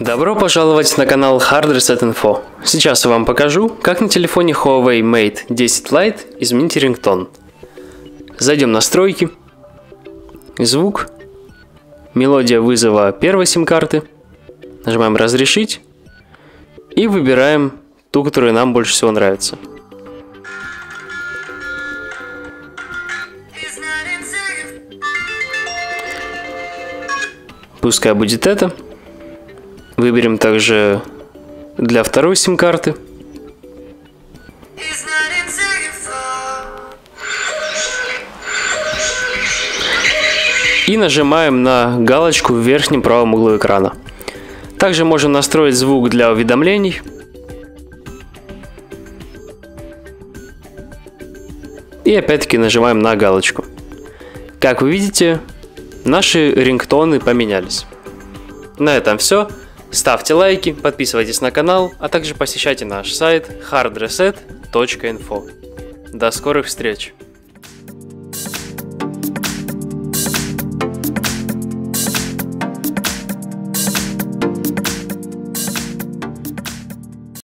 Добро пожаловать на канал Hard Reset Info. Сейчас я вам покажу, как на телефоне Huawei Mate 10 Lite изменить рингтон. Зайдем в настройки, звук, мелодия вызова первой сим-карты, нажимаем разрешить и выбираем ту, которая нам больше всего нравится. Пускай будет это. Выберем также для второй сим-карты. И нажимаем на галочку в верхнем правом углу экрана. Также можем настроить звук для уведомлений. И опять-таки нажимаем на галочку. Как вы видите, наши рингтоны поменялись. На этом все. Ставьте лайки, подписывайтесь на канал, а также посещайте наш сайт hardreset.info. До скорых встреч!